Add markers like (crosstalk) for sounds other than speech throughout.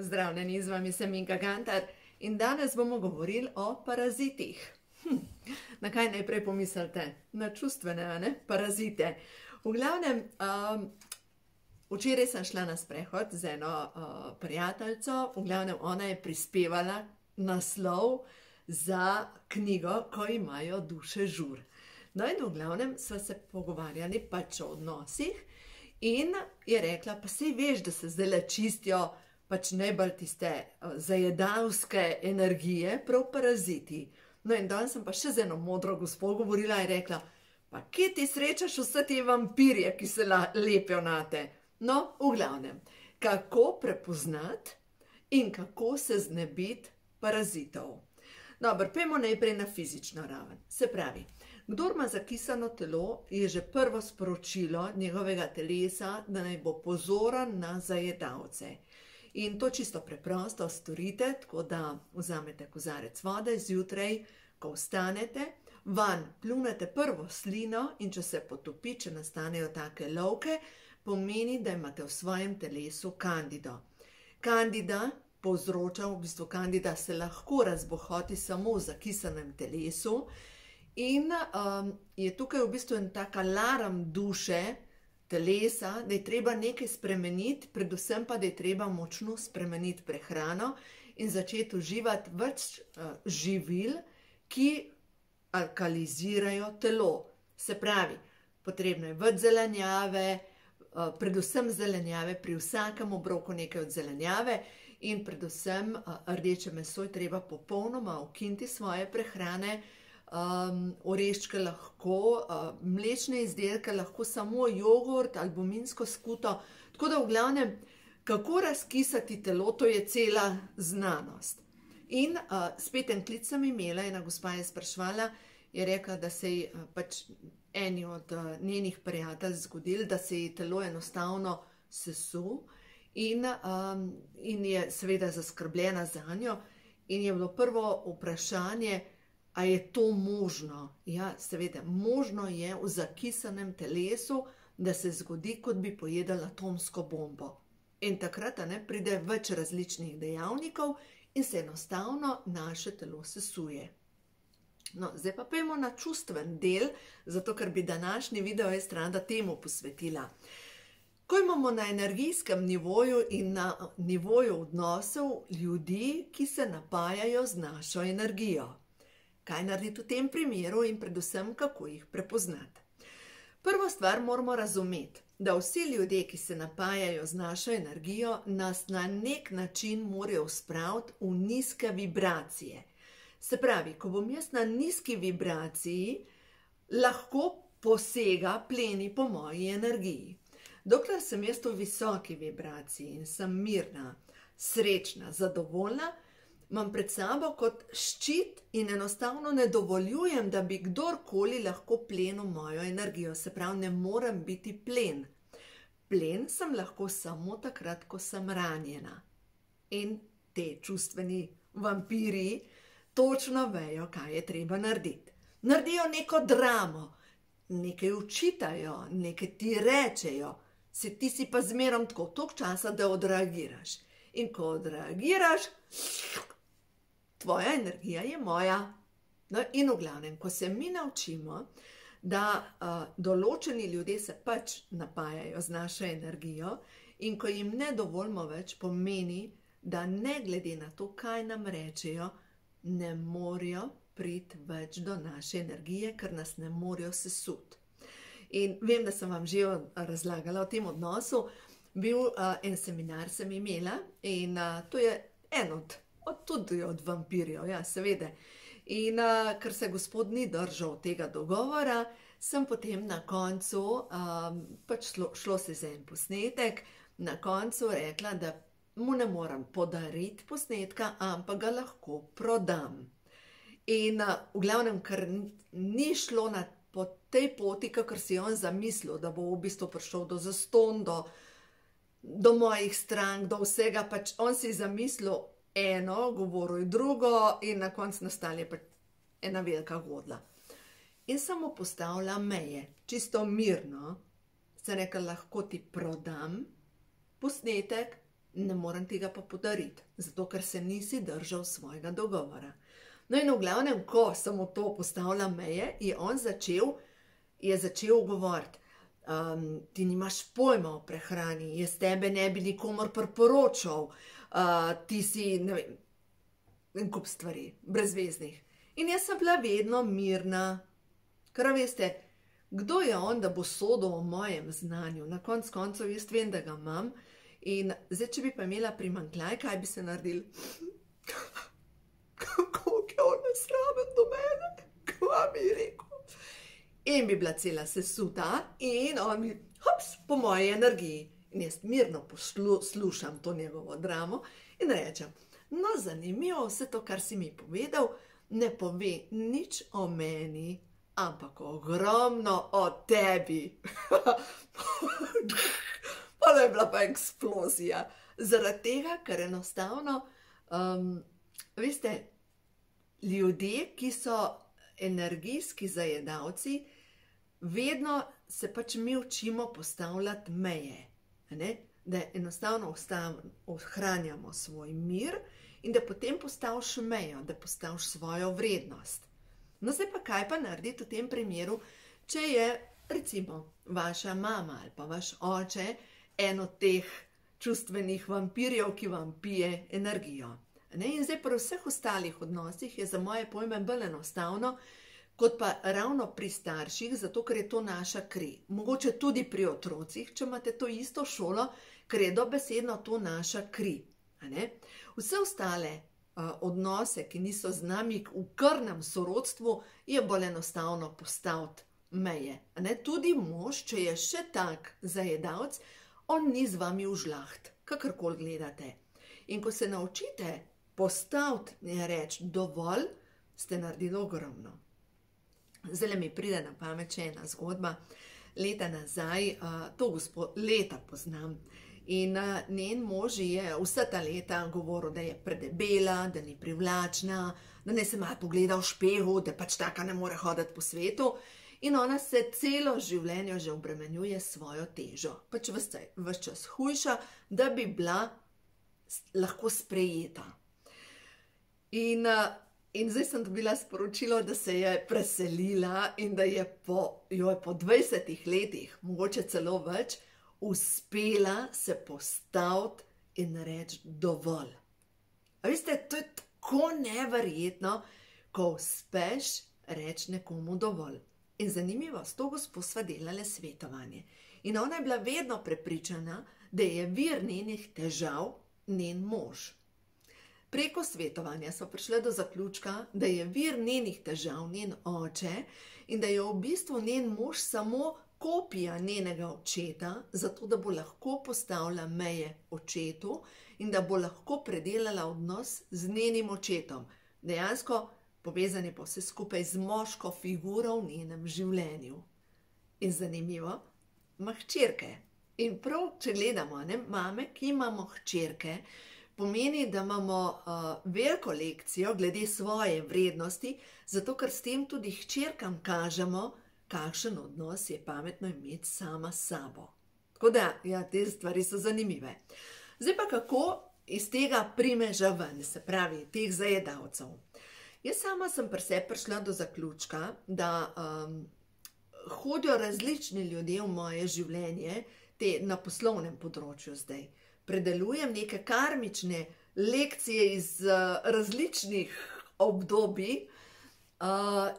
Pozdravljeni, z vami sem Inka Gantar in danes bomo govorili o parazitih. Hm, na kaj najprej pomislite? Na čustvene, ne? Parazite. V glavnem, um, včeraj sem šla na sprehod z eno uh, prijateljico, v glavnem ona je prispevala naslov za knjigo, ko imajo duše žur. No in v glavnem sva se pogovarjali pač o odnosih in je rekla, pa sej veš, da se zdaj čistijo pač najbolj tiste uh, zajedavske energije, prav paraziti. No in danes sem pa še z eno modro gospo govorila in rekla, pa kje ti srečaš vse te vampirje, ki se lepijo na te? No, v glavnem, kako prepoznati in kako se znebiti parazitov. Dobro, pojmo najprej na fizično raven. Se pravi, kdo ima zakisano telo, je že prvo sporočilo njegovega telesa, da naj bo pozoren na zajedavce. In to čisto preprosto storite, tako da vzamete kozarec vode zjutraj, ko vstanete, van pljunete prvo slino in če se potopi, če nastanejo take lovke, pomeni, da imate v svojem telesu kandido. Kandida povzroča, v bistvu kandida se lahko razbohoti samo v zakisanem telesu in um, je tukaj v bistvu en tak alarm duše, telesa, da je treba nekaj spremeniti, predvsem pa, da je treba močno spremeniti prehrano in začeti uživati več uh, živil, ki alkalizirajo telo. Se pravi, potrebno je več zelenjave, uh, predvsem zelenjave, pri vsakem obroku nekaj od zelenjave in predvsem uh, rdeče meso je treba popolnoma ukinti svoje prehrane, um, oreščke lahko, uh, mlečne izdelke, lahko samo jogurt, albuminsko skuto. Tako da, v glavnem, kako razkisati telo, to je cela znanost. In uh, spet en klic sem imela, ena gospa je sprašvala, je rekla, da se je uh, pač eni od uh, njenih prijatelj zgodil, da se je telo enostavno sesu in, um, in je seveda zaskrbljena za njo. In je bilo prvo vprašanje, A je to možno? Ja, seveda, možno je v zakisanem telesu, da se zgodi, kot bi pojedala atomsko bombo. In takrat ne, pride več različnih dejavnikov in se enostavno naše telo sesuje. No, zdaj pa pojmo na čustven del, zato ker bi današnji video jaz rada temu posvetila. Ko imamo na energijskem nivoju in na nivoju odnosov ljudi, ki se napajajo z našo energijo kaj narediti v tem primeru in predvsem kako jih prepoznati. Prvo stvar moramo razumeti, da vsi ljudje, ki se napajajo z našo energijo, nas na nek način morajo spraviti v nizke vibracije. Se pravi, ko bom jaz na nizki vibraciji, lahko posega pleni po moji energiji. Dokler sem jaz v visoki vibraciji in sem mirna, srečna, zadovoljna, imam pred sabo kot ščit in enostavno ne dovoljujem, da bi kdorkoli lahko plenil mojo energijo. Se pravi, ne morem biti plen. Plen sem lahko samo takrat, ko sem ranjena. In te čustveni vampiri točno vejo, kaj je treba narediti. Naredijo neko dramo, nekaj učitajo, nekaj ti rečejo, se ti si pa zmerom tako toliko časa, da odreagiraš. In ko odreagiraš, tvoja energija je moja. No, in v glavnem, ko se mi naučimo, da uh, določeni ljudje se pač napajajo z našo energijo, in ko jim ne dovolimo več, pomeni, da ne glede na to, kaj nam rečejo, ne morejo priti več do naše energije, ker nas ne morejo sesut. In vem, da sem vam že razlagala o tem odnosu. Bil uh, en seminar, sem imela, in uh, to je en od od, tudi od vampirjev, ja, seveda. In uh, ker se gospod ni držal tega dogovora, sem potem na koncu, um, pač šlo, šlo se za en posnetek, na koncu rekla, da mu ne morem podariti posnetka, ampak ga lahko prodam. In uh, v glavnem, ker ni šlo na, po tej poti, kakor si on zamislil, da bo v bistvu prišel do zaston, do, do mojih strank, do vsega, pač on si zamislil, eno, govoril drugo, in na koncu nastala je ena velika godla. In samo postavlja meje, čisto mirno, se reka, lahko ti prodam posnetek, ne morem tega pa podariti, zato ker se nisi držal svojega dogovora. No, in v glavnem, ko mu to postavila meje, je on začel, je začel govoriti. Um, ti nimaš pojma o prehrani, jaz tebe ne bi nikomor priporočal, uh, ti si, ne vem, en kup stvari, brezveznih. In jaz sem bila vedno mirna, ker veste, kdo je on, da bo sodel o mojem znanju. Na koncu koncev jaz vem, da ga imam. In zdaj, če bi pa imela primankljaj, kaj bi se naredil? Kako je on nesramen do mene, kva bi rekel. In bi bila cela sesuta, in on mi, hops, po moji energiji. In jaz mirno poslušam to njegovo dramo in rečem, no, zanimivo vse to, kar si mi povedal, ne pove nič o meni, ampak ogromno o tebi. (laughs) Pa je bila pa eksplozija. Zaradi tega, ker enostavno, um, veste, ljudje, ki so energijski zajedavci, vedno se pač mi učimo postavljati meje. Ne? Da enostavno ohranjamo svoj mir in da potem postaviš mejo, da postaviš svojo vrednost. No, zdaj pa kaj pa narediti v tem primeru, če je recimo vaša mama ali pa vaš oče en od teh čustvenih vampirjev, ki vam pije energijo. Ne? In zdaj pri vseh ostalih odnosih je za moje pojme bolj enostavno, kot pa ravno pri starših, zato ker je to naša kri. Mogoče tudi pri otrocih, če imate to isto šolo, ker je dobesedno to naša kri. Vse ostale uh, odnose, ki niso z nami v krnem sorodstvu, je bolj enostavno postaviti meje. Tudi mož, če je še tak zajedavc, on ni z vami v žlaht, kakorkoli gledate. In ko se naučite postaviti in reči dovolj, ste naredili ogromno. Zdaj mi pride na pamet ena zgodba. Leta nazaj, uh, to gospod leta poznam. In uh, njen mož je vsa ta leta govoril, da je predebela, da ni privlačna, da ne se ima pogleda v špehu, da pač taka ne more hoditi po svetu. In ona se celo življenje že obremenjuje s svojo težo, pač vse čas hujša, da bi bila lahko sprejeta. In, in zdaj sem dobila sporočilo, da se je preselila in da je po, jo je po 20 letih, mogoče celo več, uspela se postaviti in reči dovolj. A veste, to je tako neverjetno, ko uspeš reči nekomu dovolj. In zanimivo, s to gospod sva delali svetovanje. In ona je bila vedno prepričana, da je vir njenih težav njen mož. Preko svetovanja so prišli do zaključka, da je vir njenih težav njen oče in da je v bistvu njen mož samo kopija njenega očeta, zato da bo lahko postavila meje očetu in da bo lahko predelala odnos z njenim očetom. Dejansko povezani pa vse skupaj z moško figuro v njenem življenju. In zanimivo, ima hčerke. In prav, če gledamo, ne, mame, ki imamo hčerke, pomeni, da imamo uh, veliko lekcijo glede svoje vrednosti, zato ker s tem tudi hčerkam kažemo, kakšen odnos je pametno imeti sama s sabo. Tako da, ja, te stvari so zanimive. Zdaj pa kako iz tega primeža ven, se pravi, teh zajedavcev. Jaz sama sem pri sebi prišla do zaključka, da um, hodijo različni ljudje v moje življenje, te na poslovnem področju zdaj. Predelujem neke karmične lekcije iz uh, različnih obdobij, uh,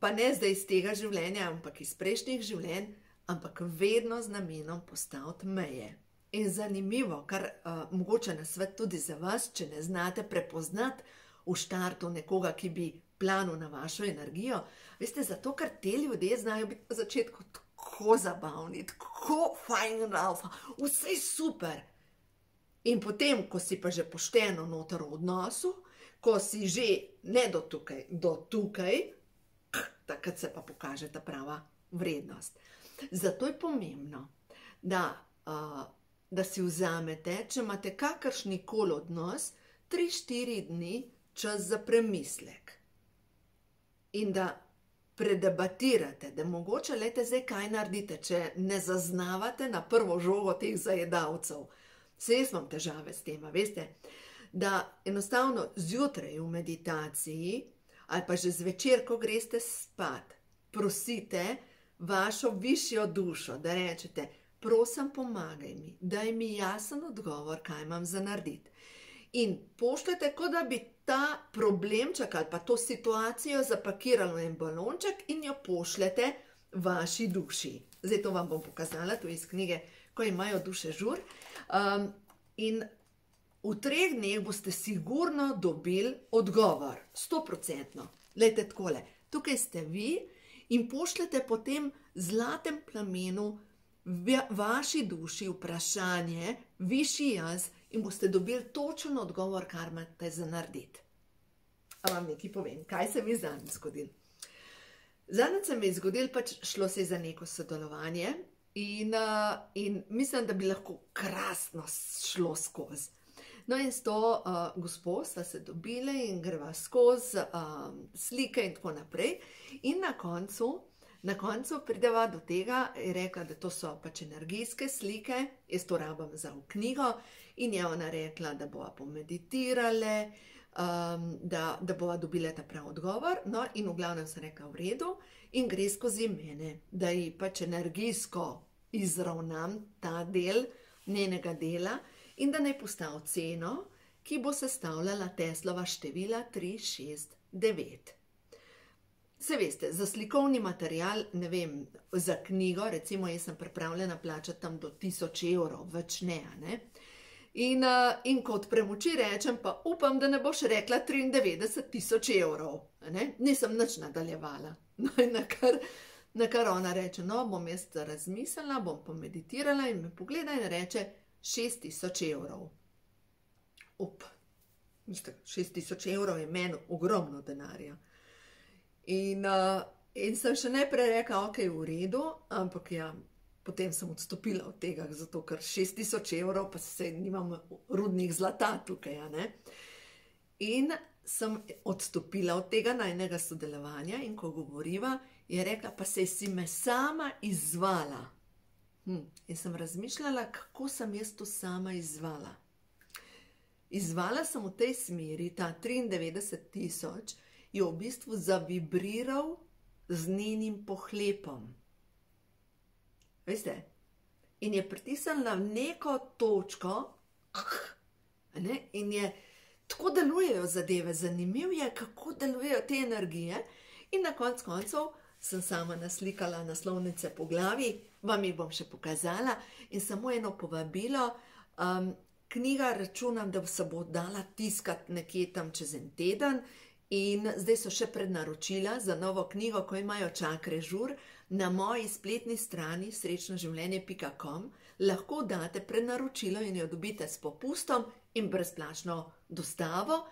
pa ne zdaj iz tega življenja, ampak iz prejšnjih življenj, ampak vedno z namenom postaviti meje. In zanimivo, kar uh, mogoče na svet tudi za vas, če ne znate prepoznati, v štartu nekoga, ki bi planil na vašo energijo. Veste, zato ker te ljudje znajo biti na začetku tako zabavni, tako fajn vse je super. In potem, ko si pa že pošteno noter v odnosu, ko si že ne do tukaj, do tukaj, takrat se pa pokaže ta prava vrednost. Zato je pomembno, da, uh, da si vzamete, če imate kakršni koli odnos, 3-4 dni, čas za premislek. In da predebatirate, da mogoče lete zdaj kaj naredite, če ne zaznavate na prvo žogo teh zajedavcev. Se jaz imam težave s tem, veste, da enostavno zjutraj v meditaciji ali pa že zvečer, ko greste spat, prosite vašo višjo dušo, da rečete, prosim, pomagaj mi, daj mi jasen odgovor, kaj imam za narediti. In pošljete, kot da bi ta problemček ali pa to situacijo zapakirali v en balonček in jo pošljete vaši duši. Zdaj to vam bom pokazala, to je iz knjige, ko imajo duše žur. Um, in v treh dneh boste sigurno dobili odgovor, sto procentno. Lejte takole, tukaj ste vi in pošljete potem zlatem plamenu vaši duši vprašanje, višji jaz in boste dobili točen odgovor, kar imate za narediti. A vam nekaj povem, kaj se mi zadnjič zgodil. Zadnjič se mi je zgodil, pač šlo se je za neko sodelovanje in, uh, in mislim, da bi lahko krasno šlo skozi. No, in s to uh, gospo sta se dobili in greva skozi uh, slike in tako naprej. In na koncu, na koncu prideva do tega, je rekla, da to so pač energijske slike, jaz to rabim za v knjigo. In je ona rekla, da bova pomeditirale, um, da, da bova dobila ta pravi odgovor. No, in v glavnem sem rekla, v redu, in gre skozi mene, da ji pač energijsko izravnam ta del njenega dela in da naj postavi ceno, ki bo sestavljala Teslova števila 369. Se veste, za slikovni material, ne vem, za knjigo, recimo, jaz sem pripravljena plačati tam do 1000 evrov, več ne. ne? In, uh, in kot premoči rečem, pa upam, da ne boš rekla 93 tisoč evrov. Ne? Nisem nič nadaljevala. (laughs) No, in na kar, na kar ona reče, no, bom jaz razmislila, bom pomeditirala in me pogleda in reče 6000 evrov. Up, mislite, 6000 evrov je meni ogromno denarja. In, uh, in sem še najprej rekla, ok, v redu, ampak ja, potem sem odstopila od tega, zato ker 6000 evrov, pa se nimam rudnih zlata tukaj. In sem odstopila od tega najnega sodelovanja, in ko govoriva, je rekla, pa se si me sama izvala. Hm. In sem razmišljala, kako sem jaz to sama izvala. Izvala sem v tej smeri, ta 93 tisoč je v bistvu zavibriral z njenim pohlepom. Veste? In je pritisnil na neko točko, ne? in je tako delujejo zadeve, zanimivo je, kako delujejo te energije. In na konc koncev sem sama naslikala naslovnice po glavi, vam jih bom še pokazala, in samo eno povabilo. Um, knjiga računam, da se bo dala tiskati nekje tam čez en teden. In zdaj so še prednaročila za novo knjigo, ko imajo čakre žur na moji spletni strani srečnoživljenje.com, lahko date prednaročilo in jo dobite s popustom in brezplačno dostavo.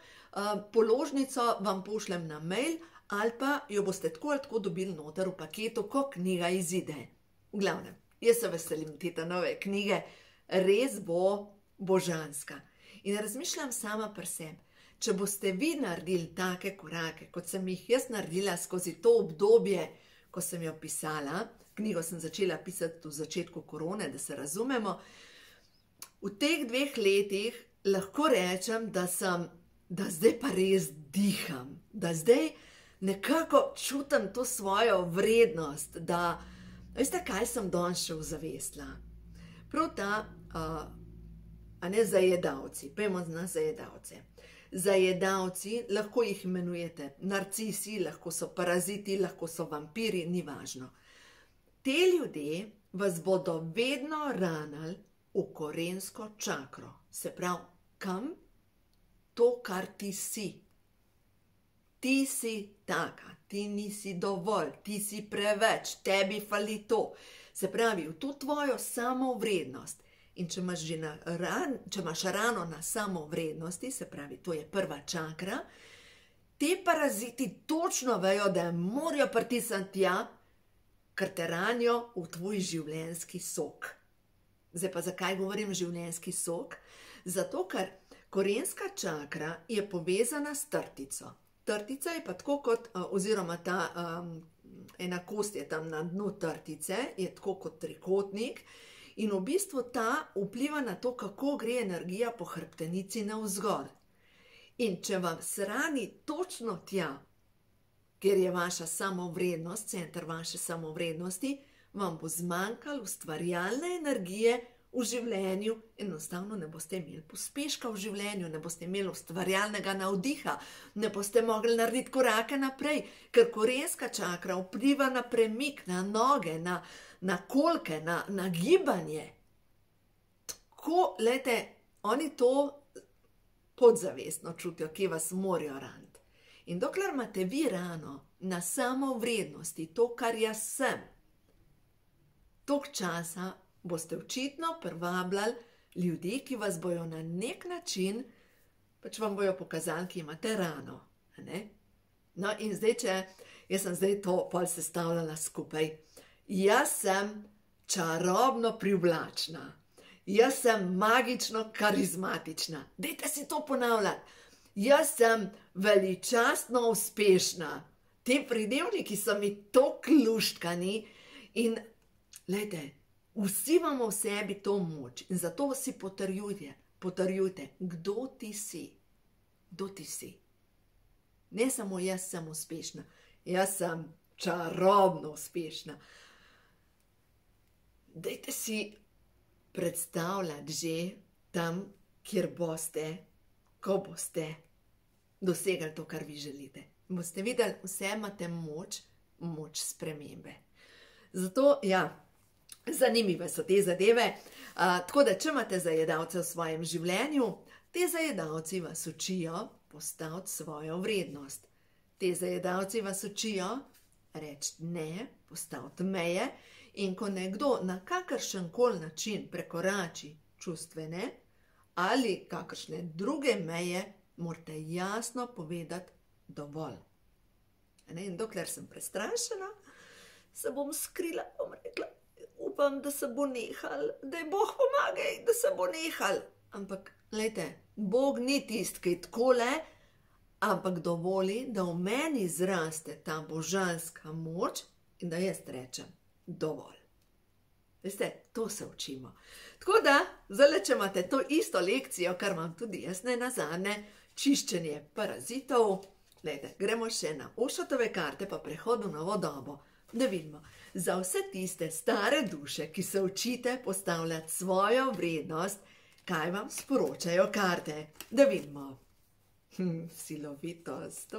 Položnico vam pošljem na mail ali pa jo boste tako ali tako dobili noter v paketu, ko knjiga izide. V glavnem, jaz se veselim te nove knjige, res bo božanska. In razmišljam sama pri sebi če boste vi naredili take korake, kot sem jih jaz naredila skozi to obdobje, ko sem jo pisala, knjigo sem začela pisati v začetku korone, da se razumemo, v teh dveh letih lahko rečem, da sem, da zdaj pa res diham, da zdaj nekako čutim to svojo vrednost, da, veste, kaj sem danes še vzavestila. Prav ta, uh, a ne zajedavci, pojmo z nas zajedavce zajedavci, lahko jih imenujete narcisi, lahko so paraziti, lahko so vampiri, ni važno. Te ljudje vas bodo vedno ranili v korensko čakro, se pravi, kam? To, kar ti si. Ti si taka, ti nisi dovolj, ti si preveč, tebi fali to. Se pravi, v to tvojo samovrednost. In če imaš, ran, če imaš rano na samo vrednosti, se pravi, to je prva čakra, ti paraziti točno vejo, da morajo pritisniti tja, ker te ranijo v tvoj življenjski sok. Zdaj pa zakaj govorim življenjski sok? Zato, ker korenska čakra je povezana s trtico. Trtica je pa tako kot, oziroma ta um, ena kost je tam na dnu trtice, je tako kot trikotnik. In v bistvu ta vpliva na to, kako gre energija po hrbtenici navzgor. In če vam srani točno tja, kjer je vaša samovrednost, center vaše samovrednosti, vam bo zmanjkalo ustvarjalne energije v življenju, enostavno ne boste imeli pospeška v življenju, ne boste imeli ustvarjalnega navdiha, ne boste mogli narediti korake naprej, ker korenska čakra vpliva na premik, na noge, na, na kolke, na, na gibanje. Tako, lete, oni to podzavestno čutijo, ki vas morajo raniti. In dokler imate vi rano na samo vrednosti, to, kar jaz sem, tok časa boste očitno privabljali ljudi, ki vas bojo na nek način, pač vam bojo pokazali, ki imate rano. No, in zdaj, če jaz sem zdaj to pol sestavljala skupaj, jaz sem čarobno privlačna, jaz sem magično karizmatična. Dajte si to ponavljati jaz sem veličastno uspešna. Ti pridevniki so mi to kluštkani in, gledajte, vsi imamo v sebi to moč in zato si potrjujte, potrjujte, kdo ti si. Kdo ti si? Ne samo jaz sem uspešna, jaz sem čarobno uspešna. Dajte si predstavljati že tam, kjer boste, ko boste dosegli to, kar vi želite. Boste videli, vse imate moč, moč spremembe. Zato, ja, zanimive so te zadeve. A, tako da, če imate zajedavce v svojem življenju, te zajedavci vas učijo postaviti svojo vrednost. Te zajedavci vas učijo reči ne, postaviti meje. In ko nekdo na kakršen koli način prekorači čustvene, ali kakršne druge meje, morate jasno povedati dovolj. Ne? In dokler sem prestrašena, se bom skrila, bom rekla, upam, da se bo nehal, da je Bog pomagaj, da se bo nehal. Ampak, gledajte, Bog ni tisti, ki je tako le, ampak dovoli, da v meni zraste ta božanska moč in da jaz rečem dovolj. Veste, to se učimo. Tako da, zdaj, če imate to isto lekcijo, kar imam tudi jaz, ne na zadnje, čiščenje parazitov, gledajte, gremo še na ošotove karte, pa prehod v novo dobo. Da vidimo, za vse tiste stare duše, ki se učite postavljati svojo vrednost, kaj vam sporočajo karte. Da vidimo, hm, silovitost, (laughs)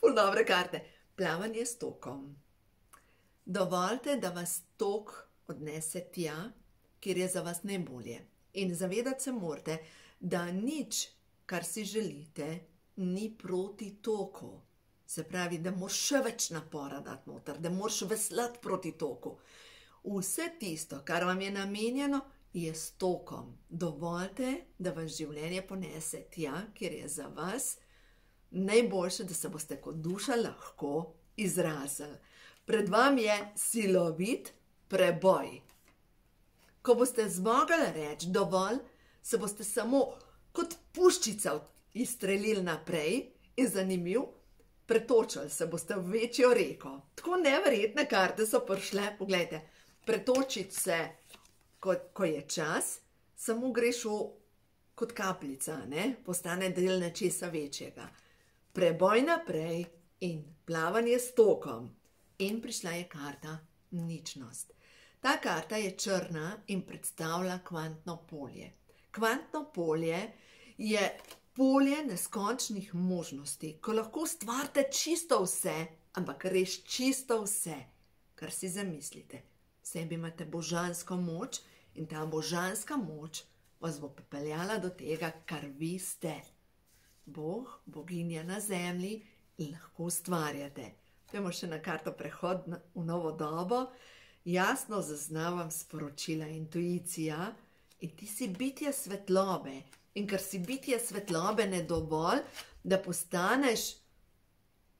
ful dobre karte, plavanje s tokom. Dovolite, da vas tok odnese tja, kjer je za vas najbolje. In zavedati se morate, da nič, kar si želite, ni proti toku. Se pravi, da moraš še več napora dati noter, da moraš veslati proti toku. Vse tisto, kar vam je namenjeno, je s tokom. Dovolite, da vas življenje ponese tja, kjer je za vas najboljše, da se boste kot duša lahko izrazili. Pred vami je silovit preboj. Ko boste zmogli reči dovolj, se boste samo kot puščica izstrelili naprej in zanimiv, pretočili se boste v večjo reko. Tako neverjetne karte so prišle, poglejte, pretočiti se, ko, ko je čas, samo greš v kot kapljica, ne? postane del nečesa večjega. Preboj naprej in plavanje s tokom in prišla je karta ničnost. Ta karta je črna in predstavlja kvantno polje. Kvantno polje je polje neskončnih možnosti, ko lahko ustvarite čisto vse, ampak res čisto vse, kar si zamislite. Sebi imate božansko moč in ta božanska moč vas bo pripeljala do tega, kar vi ste. Bog, boginja na zemlji in lahko ustvarjate. Pojmo še na karto prehod v novo dobo, jasno zaznavam sporočila intuicija in ti si bitje svetlobe. In ker si bitje svetlobe ne dovolj, da postaneš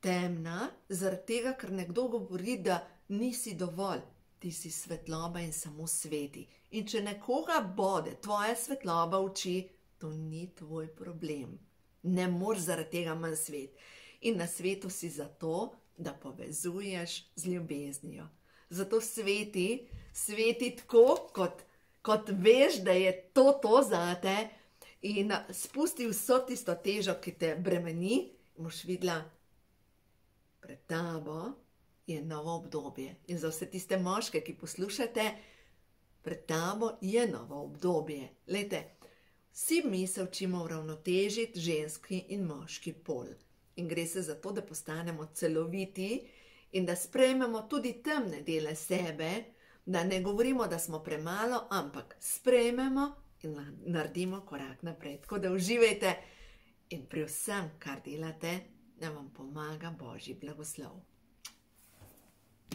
temna, zaradi tega, ker nekdo govori, da nisi dovolj, ti si svetloba in samo sveti. In če nekoga bode tvoja svetloba v oči, to ni tvoj problem. Ne moreš zaradi tega manj svet. In na svetu si zato, da povezuješ z ljubeznijo. zato sveti, sveti tako, kot, kot veš, da je to to zate in spusti vso tisto težo, ki te bremeni, boš videla, pred tabo je novo obdobje. In za vse tiste moške, ki poslušate, pred tabo je novo obdobje. Lete, vsi mi se učimo uravnotežiti ženski in moški pol. In gre se za to, da postanemo celoviti in da sprejmemo tudi temne dele sebe, da ne govorimo, da smo premalo, ampak sprejmemo in naredimo korak naprej. Tako da uživajte in pri vsem, kar delate, da vam pomaga Božji blagoslov.